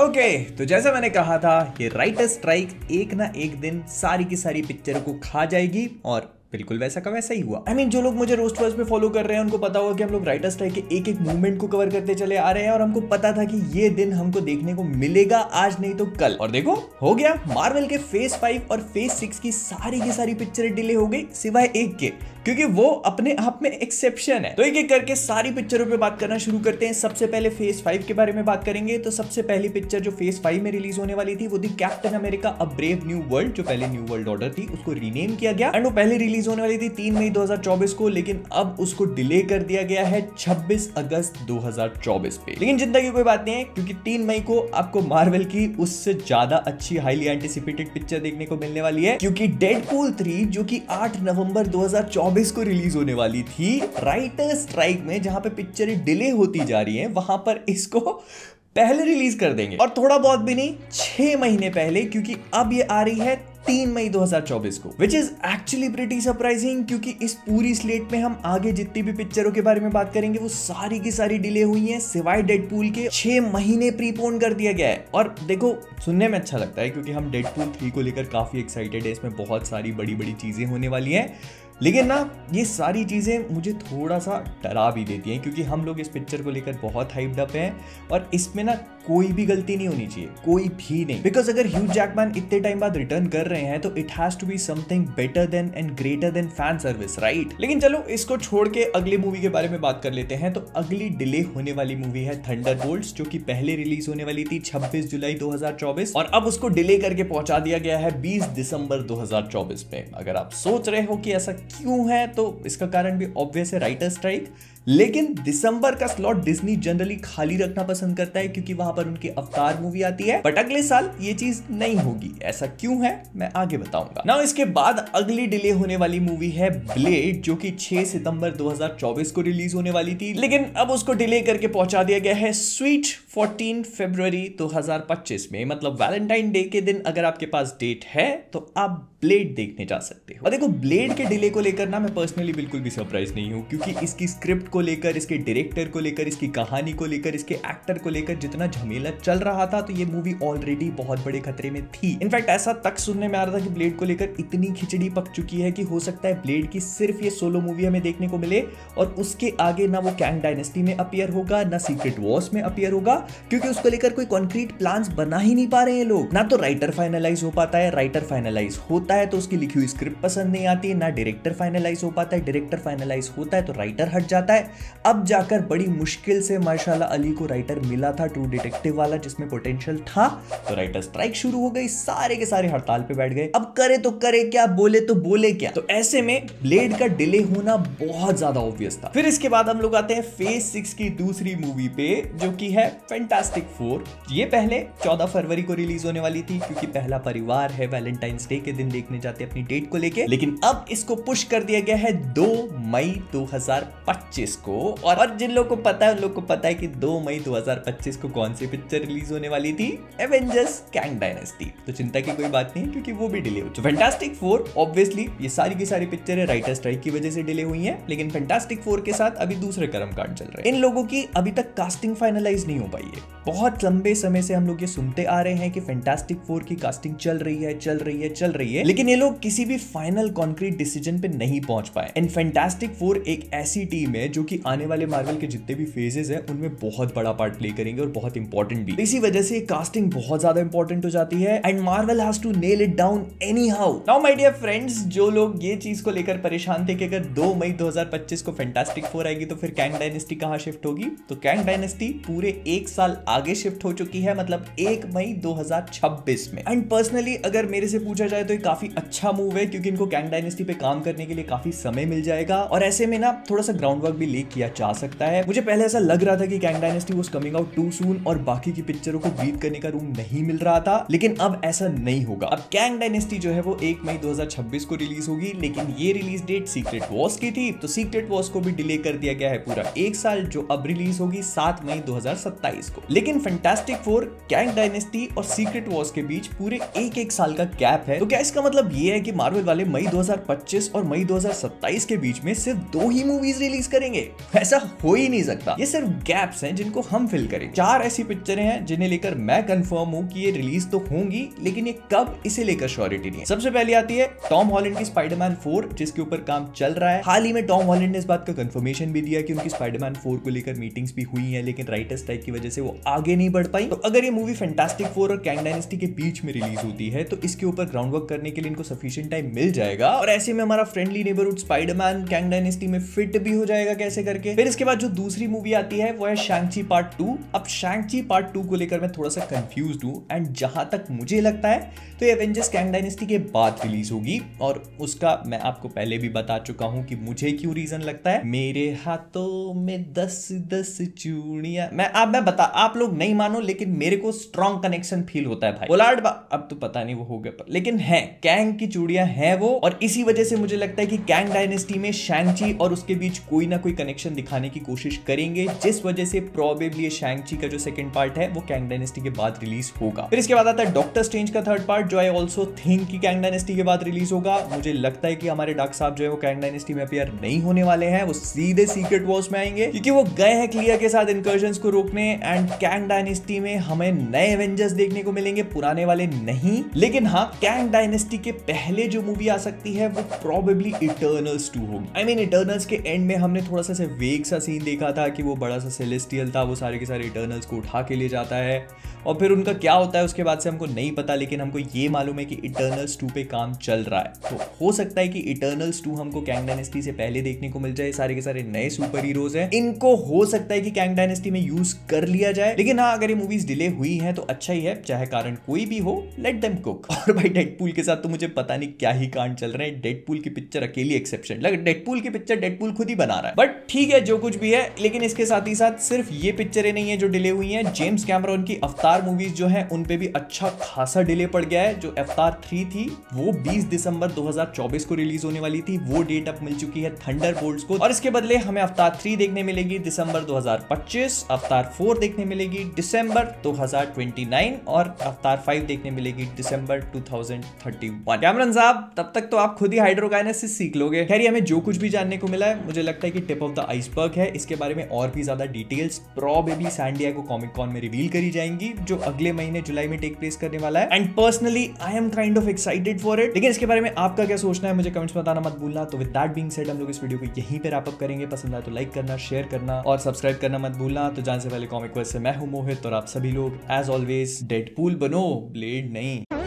Okay okay, तो जैसा मैंने कहा था ये राइटर स्ट्राइक एक ना एक दिन सारी की सारी पिक्चर को खा जाएगी और बिल्कुल वैसा का वैसा ही हुआ। आई I मीन mean, जो लोग मुझे रोस्ट वर्स पे फॉलो कर रहे हैं उनको पता होगा कि हम लोग राइटर स्ट्राइक के एक एक मूवमेंट को कवर करते चले आ रहे हैं और हमको पता था कि ये दिन हमको देखने को मिलेगा आज नहीं तो कल। और देखो हो गया मार्वल के फ़ेज़ फाइव और फ़ेज़ सिक्स की सारी की सारी पिक्चर डिले हो गई सिवाय एक के। क्योंकि वो अपने आप में एक्सेप्शन है। तो एक एक करके सारी पिक्चरों पे बात करना शुरू करते हैं। सबसे पहले फ़ेज़ फाइव के बारे में बात करेंगे। तो सबसे पहली पिक्चर जो फ़ेज़ फाइव में रिलीज़ होने वाली थी, वो थी captain America a brave new world जो पहले न्यू वर्ल्ड ऑर्डर थी, उसको रीनेम किया गया। एंड वो पहले रिलीज़ होने वाली थी तीन मई 2024 को, लेकिन अब उसको डिले कर दिया गया है 26 अगस्त 2024 पे। लेकिन चिंता की कोई बात नहीं है, क्योंकि तीन मई को आपको मार्वल की उससे ज़्यादा अच्छी हाईली एंटिसिपेटेड पिक्चर देखने को मिलने वाली है। क्योंकि डेडपूल 3 जो कि 8 नवंबर 2024 को रिलीज़ होने वाली थी राइटर स्ट्राइक में, जहाँ पे पिक्चर डिले होती जा रही है, वहाँ पर इसको पहले रिलीज़ कर देंगे। और थोड़ा बहुत भी नहीं, छह महीने पहले, क्योंकि अब ये आ रही है तीन मई 2024 को which is actually pretty surprising क्योंकि इस पूरी स्लेट में हम आगे जितनी भी पिक्चरों के बारे में बात करेंगे, वो सारी की सारी डिले हुई हैं, सिवाय डेडपूल के, छह महीने प्रीपोन कर दिया गया है। और देखो, सुनने में अच्छा लगता है, क्योंकि हम डेडपूल थ्री को लेकर काफ़ी एक्साइटेड है, इसमें बहुत सारी बड़ी बड़ी चीज़ें होने वाली हैं। लेकिन ना, ये सारी चीज़ें मुझे थोड़ा सा डरा भी देती हैं, क्योंकि हम लोग इस पिक्चर को लेकर बहुत हाइप्ड अप हैं और इसमें ना कोई भी गलती नहीं होनी चाहिए, कोई भी नहीं। बिकॉज़ अगर ह्यूज जैकमैन इतने टाइम बाद रिटर्न कर रहे हैं तो it has to be something better than and greater than fan service right लेकिन चलो, इसको छोड़ के अगली मूवी के बारे में बात कर लेते हैं तो अगली डिले होने वाली मूवी है थंडर जो कि पहले रिलीज़ होने वाली थी 26 जुलाई 2024 और अब उसको डिले करके पहुँचा दिया गया है 20 दिसंबर 2024 में अगर आप सोच रहे हो कि ऐसा क्यों है तो इसका कारण भी ऑब्वियस है राइटर स्ट्राइक लेकिन दिसंबर का स्लॉट डिज्नी जनरली खाली रखना पसंद करता है क्योंकि वहाँ पर उनकी अवतार मूवी आती है। बट अगले साल ये चीज़ नहीं होगी। ऐसा क्यों है? मैं आगे बताऊँगा। ना इसके बाद अगली डिले होने वाली मूवी है ब्लेड जो कि 6 सितंबर 2024 को रिलीज़ होने वाली थी। लेकिन अब उसको डिले करके पहुँचा दिया गया है स्वीट 14 फरवरी 2025 में। मतलब वैलेंटाइन डे के दिन अगर आपके पास डेट है तो आप ब्लेड देखने जा सकते हो। और देखो, ब्लेड के डिले को लेकर ना मैं पर्सनली बिल्कुल भी सरप्राइज़ नहीं हूँ, क्योंकि इसकी स्क्रिप्ट को लेकर, इसके डायरेक्टर को लेकर, इसकी कहानी को लेकर, इसके एक्टर को लेकर जितना झमेला चल रहा था तो ये मूवी ऑलरेडी बहुत बड़े खतरे में थी। इनफैक्ट ऐसा तक सुनने में आ रहा था कि ब्लेड को लेकर इतनी खिचड़ी पक चुकी है कि हो सकता है ब्लेड की सिर्फ़ ये सोलो मूवी हमें देखने को मिले, और उसके आगे ना वो कैंग डायनेस्टी में अपियर होगा, ना सीक्रेट वॉर्स में अपियर होगा, क्योंकि उसको लेकर कोई कॉन्क्रीट प्लान बना ही नहीं पा रहे हैं लोग। ना तो राइटर फाइनलाइज हो पाता है राइटर फाइनलाइज होता है तो उसकी लिखी हुई स्क्रिप्ट पसंद नहीं आती है, ना डायरेक्टर फाइनलाइज हो पाता है डायरेक्टर फाइनलाइज होता है तो राइटर हट जाता है। अब जाकर बड़ी मुश्किल से माशाला अली को राइटर मिला था ट्रू डिटेक्टिव वाला, जिसमें पोटेंशियल था। तो राइटर स्ट्राइक शुरू हो गई, सारे के सारे हड़ताल पे बैठ गए। अब करे तो करे, क्या बोले तो बोले क्या? तो ऐसे में ब्लेड का डिले होना बहुत ज़्यादा ऑब्वियस था। फिर इसके बाद हम लोग आते हैं फ़ेज़ सिक्स की दूसरी मूवी पे, जो कि है फैंटास्टिक फोर ये पहले चौदह फरवरी को रिलीज़ होने वाली थी, क्योंकि पहला परिवार है वैलेंटाइंस डे के दिन देखने जाते अपनी डेट को लेके। लेकिन अब इसको पुश कर दिया गया है दो मई 2025 को। और, जिन लोग को पता है उन लोग को पता है कि 2 मई 2025 को कौन सी पिक्चर रिलीज़ होने वाली थी? एवेंजर्स कैंग डायनेस्टी तो चिंता की कोई बात नहीं क्योंकि वो भी डिले हो फैंटास्टिक फोर ऑब्वियसली ये सारी की सारी पिक्चर है राइटर स्ट्राइक की वजह से डिले हुई है। लेकिन फैंटास्टिक फोर के साथ अभी दूसरे कर्म कांड चल रहे हैं। इन लोगों की अभी तक कास्टिंग फाइनलाइज नहीं हो पाई है। बहुत लंबे समय से हम लोग ये सुनते आ रहे हैं कि फैंटास्टिक फोर की कास्टिंग चल रही है चल रही है चल रही है। लेकिन ये लोग किसी भी फाइनल कॉन्क्रीट डिसीज़न पे नहीं पहुँच पाए। एंड फैंटास्टिक फोर एक ऐसी टीम है जो कि आने वाले मार्वल के जितने भी फेजेस है, उनमें बहुत बड़ा पार्ट प्ले करेंगे और बहुत इंपॉर्टेंट भी। इसी वजह से कास्टिंग बहुत ज़्यादा इंपॉर्टेंट हो जाती है and Marvel has to nail it down anyhow now my dear friends जो लोग ये चीज़ को लेकर परेशान थे कि अगर 2 मई 2025 को फैंटास्टिक फोर आएगी तो फिर कैंग डायनेस्टी कहाँ शिफ्ट होगी? तो कैंग डायनेस्टी पूरे एक साल आगे शिफ्ट हो चुकी है मतलब एक मई 2026 में। एंड पर्सनली अगर मेरे से पूछा जाए तो ये काफ़ी अच्छा मूव है क्योंकि इनको कैंग डायनेस्टी पे काम करने के लिए काफ़ी समय मिल जाएगा और ऐसे में ना थोड़ा सा ग्राउंड वर्क भी ले किया जा सकता है। मुझे पहले ऐसा लग रहा था कि Kang dynasty was coming out too soon और बाकी की पिक्चरों को बीत करने का रूम नहीं मिल रहा था, लेकिन अब ऐसा नहीं होगा। अब कैंग डायनेस्टी जो है वो एक मई 2026 को रिलीज़ होगी, लेकिन ये रिलीज़ डेट सीक्रेट वॉर्स की थी तो सीक्रेट वॉर्स को भी डिले कर दिया गया है पूरा एक साल जो अब रिलीज़ होगी सात मई 2027 को। लेकिन फैंटास्टिक फोर कैंग डायनेस्टी और सीक्रेट वॉर्स के बीच पूरे एक एक साल का गैप है। तो क्या इसका मतलब ये है कि मार्वल वाले मई 2025 और मई 2027 के बीच में सिर्फ़ दो ही मूवीज़ रिलीज़ करेंगे। ऐसा हो ही नहीं सकता। ये सिर्फ़ गैप्स हैं जिनको हम फिल करेंगे चार ऐसी पिक्चरें हैं जिन्हें लेकर मैं कंफर्म हूँ कि ये रिलीज़ तो होंगी, लेकिन ये कब इसे लेकर श्योरिटी नहीं सबसे पहले आती है टॉम हॉलैंड की स्पाइडरमैन फोर जिसके ऊपर काम चल रहा है। हाल ही में टॉम हॉलैंड ने इस बात का कंफर्मेशन भी दिया कि उनकी स्पाइडरमैन 4 को लेकर मीटिंग्स भी हुई है, लेकिन राइटर्स टाइप की वजह से वो आगे नहीं बढ़ पाई। तो अगर ये मूवी फैंटास्टिक फोर और कैंग डायनेस्टी के बीच में रिलीज़ होती है तो इसके ऊपर ग्राउंड वर्क करने के लिए इनको सफिशियंट टाइम मिल जाएगा। और ऐसे में हमारा friendly neighbourhood Spiderman Kang dynasty में फिट भी हो जाएगा कैसे करके। फिर इसके बाद जो दूसरी मूवी आती है, वो है शैंगची पार्ट टू अब शैंगची पार्ट टू को लेकर मैं थोड़ा सा कंफ्यूज हूँ एंड जहाँ तक मुझे लगता है तो एवेंजर्स कैंग डायनेस्टी के बाद रिलीज़ होगी। और उसका मैं आपको पहले भी बता चुका हूँ कि मुझे क्यों रीजन लगता है। मेरे हाथों में दस दस चूड़िया। मैं अब मैं बता, आप लोग नहीं मानो, लेकिन मेरे को स्ट्रॉन्ग कनेक्शन फील होता है भाई। पोलार्ड अब तो पता नहीं वो हो गया, पर लेकिन है। कैंग की चूड़ियाँ है वो, और इसी वजह से मुझे लगता है कि कैंग डायनेस्टी में शैंगची और उसके बीच कोई ना कोई कनेक्शन दिखाने की कोशिश करेंगे, जिस वजह से प्रोबेबली शैंगची का जो सेकंड पार्ट है, वो कैंग डायनेस्टी के बाद रिलीज़ होगा। फिर इसके बाद आता है डॉक्टर स्ट्रेंज का थर्ड पार्ट जो आई ऑल्सो थिंक कि कैंग डायनेस्टी के बाद रिलीज़ होगा। मुझे लगता है कि हमारे डाक साहब जो है, वो कैंग डायनेस्टी में अपियर नहीं होने वाले हैं, वो सीधे सीक्रेट वॉर्स में आएँगे, क्योंकि वो गए हैं क्लियर के साथ इनकर्जन को रोकने एंड कैंग डायनेस्टी में हमें नए एवेंजर्स देखने को मिलेंगे, पुराने वाले नहीं। लेकिन हाँ कैंग डायनेस्टी के पहले जो मूवी आ सकती है, वो प्रॉबेबली इटर्नल्स टू होगी। आई मीन इटर्नल्स के एंड में हमने थोड़ा सा वेग सा सीन देखा था कि वो बड़ा सा सेलेस्टियल था, वो सारे के सारे इटर्नल्स को उठा के ले जाता है। और फिर उनका क्या होता है, उसके बाद से हमको नहीं पता, लेकिन हमको ये मालूम है कि इटर्नल्स टू पे काम चल रहा है। तो हो सकता है कि इटर्नल्स टू हमको कैंग डायनेस्टी से पहले देखने को मिल जाए, सारे के सारे नए सुपर हीरोज हैं। इनको हो सकता है कि कैंग डायनेस्टी में यूज़ कर लिया जाए, लेकिन हाँ अगर ये मूवीज़ डिले हुई है तो अच्छा ही है, चाहे कारण कोई भी हो लेट देम कुक और भाई डेडपूल के साथ तो मुझे पता नहीं क्या ही कांड चल रहे हैं। डेडपूल की पिक्चर अकेली एक्सेप्शन लग डेडपूल की पिक्चर डेडपूल खुद ही बना रहा है। बट ठीक है, जो कुछ भी है, लेकिन इसके साथ ही साथ सिर्फ़ ये पिक्चरें नहीं है जो डिले हुई है। जेम्स कैमरॉन की अवतार मूवीज़ जो है, उन पे भी अच्छा खासा डिले पड़ गया है। जो अवतार थ्री थी, वो 20 दिसंबर 2024 को रिलीज़ होने वाली थी। वो डेट अब मिल चुकी है थंडर को। और इसके बदले हमें अवतार थ्री देखने मिलेगी दिसंबर 2025 अवतार फोर देखने मिलेगी दिसंबर 2029 और अवतार फाइव देखने मिलेगी दिसंबर 2031 कैमरन साहब, तब तक तो आप खुद ही हाइड्रोकाइनेसिस सीख लोगे। खैर हमें जो कुछ भी जानने को मिला है, मुझे लगता है कि टिप ऑफ़ द आइसबर्ग है। इसके बारे में और भी ज़्यादा details probably San Diego comic con में रिवील करी जाएँगी। जो अगले महीने जुलाई में टेक प्लेस करने वाला है। And personally I am kind of excited for it लेकिन इसके बारे में आपका क्या सोचना है, मुझे कमेंट्स बताना मत भूलना। तो विद दैट बीइंग सेड हम लोग इस वीडियो को यहीं पर अप करेंगे। पसंद आए तो लाइक करना शेयर करना और सब्सक्राइब करना मत भूलना। तो जान से पहले कॉमिक से मैं हूँ मोहित और आप सभी लोग एज ऑलवेज डेड बनो ब्लेड नहीं।